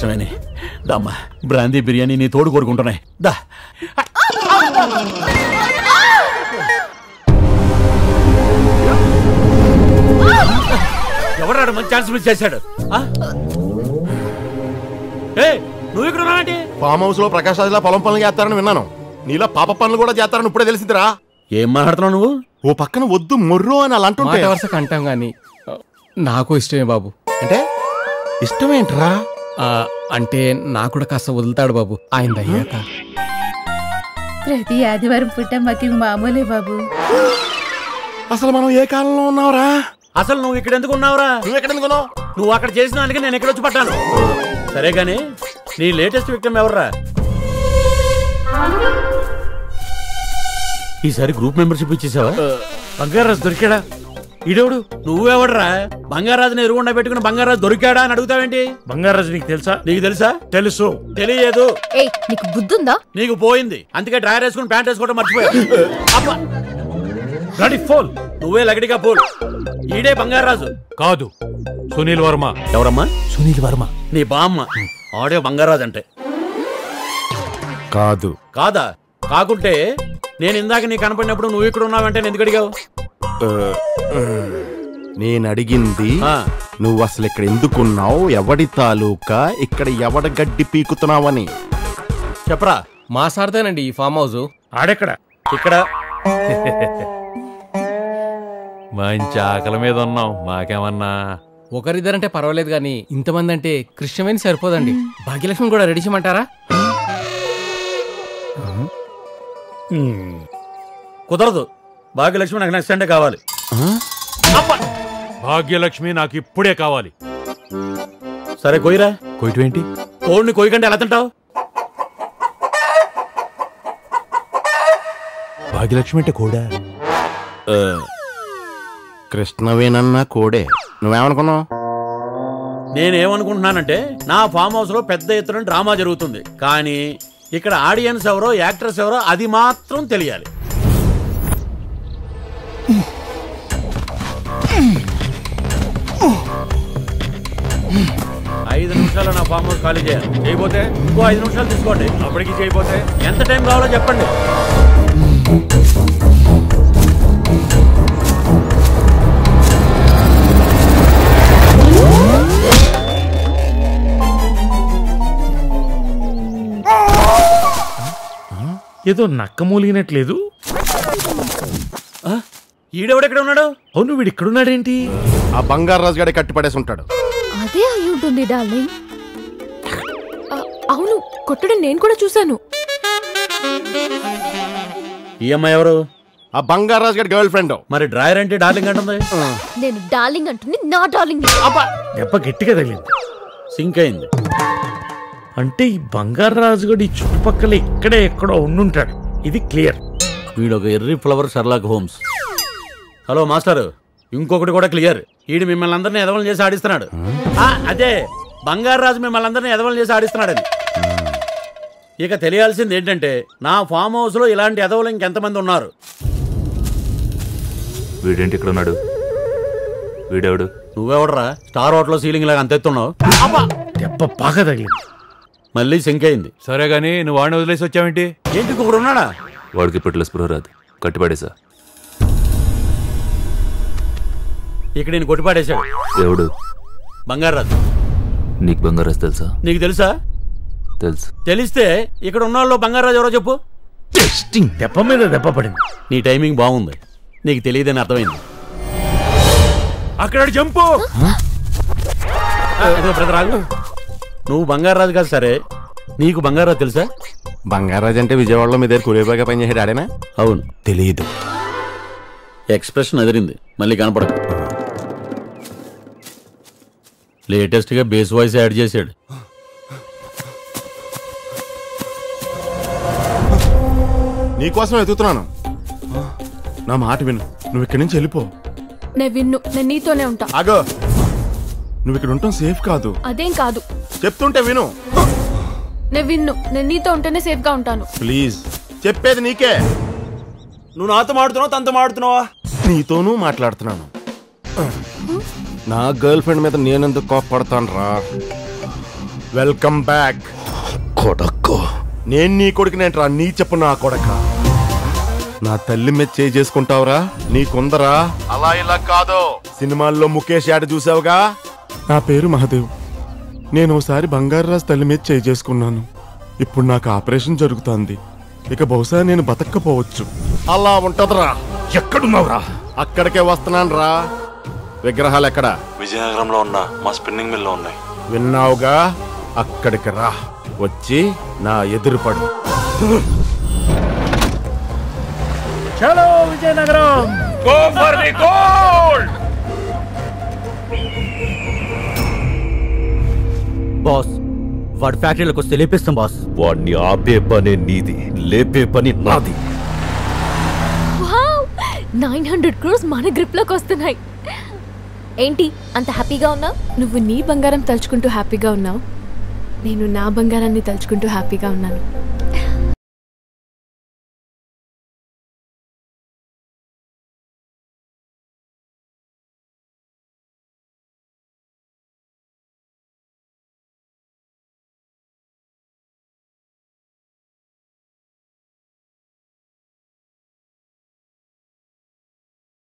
సంతోషమేని దమ్మా brandy biryani నీ తోడు కోరుకుంటున్నాయి. దా. ఎవరాడు మంచి ఛాన్స్ మిస్ చేశాడు? నువ్వు ఇక్కడ ఉన్నావంటి ఫామ్ హౌస్లో ప్రకాష్ రాజులా పొలం పనులు చేస్తారని విన్నాను. నీలా పాప పనులు కూడా చేస్తారని ఇప్పుడే తెలిసిందిరా. ఏం మాట్లాడుతున్నావు నువ్వు? ఓ పక్కన వద్దు మొర్రో అని అలా అంటుంటే. అంటాం గాని నాకు ఇష్టమే బాబు. అంటే? ఇష్టమేంట్రా? అంటే నాకు కూడా కాస్త వదులుతాడు బాబు. ఆయన దయ్యాక. ప్రతి ఆదివారం పుట్ట మాకు మామూలే బాబు. అసలు మనం ఏ కాలంలో ఉన్నావురా? అసలు నువ్వు ఇక్కడ ఎందుకు ఉన్నావురా? నువ్వు ఎక్కడ ఎందుకున్నావు నువ్వు అక్కడ చేసిన దానికి నేను ఎక్కడ వచ్చి పట్టాను సరే గాని నీ లేటెస్ట్ విక్టమ్ ఎవర్రా? ఈసారి గ్రూప్ మెంబర్షిప్ ఇచ్చేసావా? బంగారాజు దొరికాడా? ఈడెవడు? నువ్వెవడరా? బంగారాజుని ఎరుగుండా పెట్టుకుని బంగారాజు దొరికాడా అని అడుగుతావేంటి? బంగారాజు నీకు తెలుసా? నీకు తెలుసా? తెలుసు. తెలియదు. ఏ నీకు బుద్ధుందా? నీకు పోయింది. అందుకే డ్రైర్ వేసుకుని ప్యాంట్ వేసుకోవడం మర్చిపోయా అబ్బా! గాడి ఫోన్ నువ్వే లగడిగా పోలు. ఈడే బంగారాజు. కాదు సునీల్ వర్మ. ఎవరమ్మా? సునీల్ వర్మ. నీ బామ్మ. ఆడే బంగారాజు అంటే. కాదు. కాదా? కాకుంటే నేను ఇందాక నీ కనపడినప్పుడు నువ్వు ఇక్కడ ఉన్నావంటే నేను ఎందుకు అడిగావు? నేను అడిగింది ఆ. నువ్వు అసలు ఇక్కడ ఎందుకున్నావు ఎవడి తాలూకా? ఇక్కడ ఎవడ గడ్డి పీకుతున్నావని? చెప్పరా మా సార్దేనండి ఈ ఫామ్ హౌస్ ఆడెక్కడ? ఇక్కడ. మంచి ఆకలి మీద ఉన్నాం మాకేమన్నా? ఒకరిద్దరంటే పర్వాలేదు కానీ ఇంతమంది అంటే కృష్ణవేణి సరిపోదండి. భాగ్యలక్ష్మి కూడా రెడీ చేయమంటారా? కుదరదు. భాగ్యలక్ష్మి నాకు నెక్స్ట్ సండే కావాలి. భాగ్యలక్ష్మి నాకు ఇప్పుడే కావాలి. సరే కొయ్యరా. కొయిటు ఏంటి? కోడిని కొయ్యకంటే ఎలా తింటావు? భాగ్యలక్ష్మి అంటే కూడా? కృష్ణవేనన్నా కోడే. నువ్వేమనుకున్నావు? నేనేమనుకుంటున్నానంటే నా ఫామ్ హౌస్లో పెద్ద ఎత్తున డ్రామా జరుగుతుంది. కానీ ఇక్కడ ఆడియన్స్ ఎవరో యాక్టర్స్ ఎవరో అది మాత్రం తెలియాలి. ఐదు నిమిషాలు నా ఫామ్ హౌస్ ఖాళీ చేయాలి. చేయబోతే ఇంకో ఐదు నిమిషాలు తీసుకోండి. అప్పటికి చేయబోతే ఎంత టైం కావాలో చెప్పండి. ఏదో నక్క మూలిగినట్లేదు. ఈడెవడెక్కడ ఉన్నాడు? అవును వీడు ఇక్కడున్నాడేంటి ఆ బంగారు రాజు గడి కట్టి పడేసి ఉంటాడు. అదే అయి ఉంటుంది డార్లింగ్. అవును కొట్టడం నేను కూడా చూశాను. ఈ అమ్మాయి ఎవరు? ఆ బంగారు రాజు గడి గర్ల్ ఫ్రెండ్. మరి డ్రాయర్ అంటే డార్లింగ్ అంటుంది? నేను డార్లింగ్ అంటుంది నా డార్లింగ్. దెబ్బ గట్టిగా తగిలింది. సింక్ అయింది. అంటే ఈ బంగారు రాజు కూడా ఈ చుట్టుపక్కల ఇక్కడే ఎక్కడో ఉండుంటాడు. ఇది క్లియర్. వీడు ఒక ఎర్రి flower Sherlock Holmes. Hello master. ఇంకొకటి కూడా క్లియర్. వీడు మిమ్మల్ని అందరినీ ఎదవలు చేసి ఆడిస్తున్నాడు. ఆ, అదే బంగారు రాజు మిమ్మల్ని అందరినీ ఎదవలు చేసి ఆడిస్తున్నాడని. ఇక తెలియాల్సింది ఏంటంటే నా ఫామ్ హౌస్లో ఇలాంటి ఎదవలు ఇంకెంతమంది ఉన్నారు? వీడేంటి ఇక్కడ ఉన్నాడు? వీడెవడు? నువ్వెవడరా? స్టార్ హోటల్ సీలింగ్ లాగా అంతెత్తున్నావు దెబ్బ బాగా తగిలింది. మళ్ళీ సింక్ అయింది. సరే గానీ నువ్వు వాడిని వదిలేసి వచ్చావేంటి? ఏంటి ఇంకొకడు ఉన్నాడా? వాడికి ఇప్పట్లో స్పృహ రాదు. కట్టిపడేసా. ఇక్కడ నేను కొట్టిపాడేశాడు. ఎవడు? బంగారు రాజు నీకు బంగారాజు తెలుసా? నీకు తెలుసా? తెలుసు. తెలిస్తే ఇక్కడ ఉన్న వాళ్ళు బంగారాజు ఎవరో చెప్పు. దెబ్బ మీద దెబ్బ పడింది. నీ టైమింగ్ బాగుంది. నీకు తెలియదని అర్థమైంది. అక్కడ జంపు. ఇదిగో బ్రదర్ ఆగు. నువ్వు బంగారాజు కాదు సరే. నీకు బంగారాజు తెలుసా? బంగారు రాజు అంటే విజయవాడలో మీ దగ్గర కురేబాగా పనిచేసాడు ఆడేనా? అవును. తెలియదు ఎక్స్ప్రెషన్ ఎదిరింది మళ్ళీ కనపడదు లేటెస్ట్గా బేస్ వాయిస్ యాడ్ చేశాడు. నీకోసం వెతుకుతున్నాను. నా మాట విను. నువ్వు ఇక్కడి నుంచి వెళ్ళిపో. నేను విన్ను. నేను నీతోనే ఉంటా. ఆగో. నువ్వు ఇక్కడ ఉండటం సేఫ్ కాదు. అదేం కాదు. చెప్తుంటే విను. నేను విన్ను. నేను నీతో ఉంటేనే సేఫ్గా ఉంటాను. ప్లీజ్. చెప్పేది నీకే. నువ్వు నాతో మాడుతున్నావు తనతో మాడుతున్నావా? నీతోనూ మాట్లాడుతున్నాను. నా గర్ల్ ఫ్రెండ్ మీద నేనెందుకు కోప్పడతాను రా వెల్కమ్ బ్యాక్ కొడక్కో. నేను నీ కొడుకునేంట్రా నీ చెప్పు నా కొడక. నా తల్లి మీద చేయి చేసుకుంటావురా? నీకుందరా? అలా ఇలా కాదు. సినిమాల్లో ముఖేష్ యాడ్ చూసావుగా? నా పేరు మహదేవ్. నేను ఒకసారి బంగారాజు తల్లి మీద చేయి చేసుకున్నాను. ఇప్పుడు నాకు ఆపరేషన్ జరుగుతోంది. ఇక బహుశా నేను బతక్కపోవచ్చు. అలా ఉంటదిరా. ఎక్కడున్నావురా? అక్కడికే వస్తున్నాను రా విగ్రహాలు ఎక్కడ? విజయనగరంలో ఉన్న మా స్పిన్నింగ్ మిల్లో ఉన్నాయి. విన్నావుగా? అక్కడికి రా. వచ్చి నా ఎదురుపడు చలో Vizianagaram! Go for the gold! Boss వాడి ఫ్యాక్టరీలోకి వస్తే లేపిస్తాం బాస్. వాడిని ఆపే పని నీది లేపే పని నాది. నైన్ హండ్రెడ్ క్రోర్స్ మన గ్రిప్లోకి వస్తున్నాయి. ఏంటి? అంత హ్యాపీగా ఉన్నావు? నువ్వు నీ బంగారం తలుచుకుంటూ హ్యాపీగా ఉన్నావు. నేను నా బంగారాన్ని తలుచుకుంటూ హ్యాపీగా ఉన్నాను.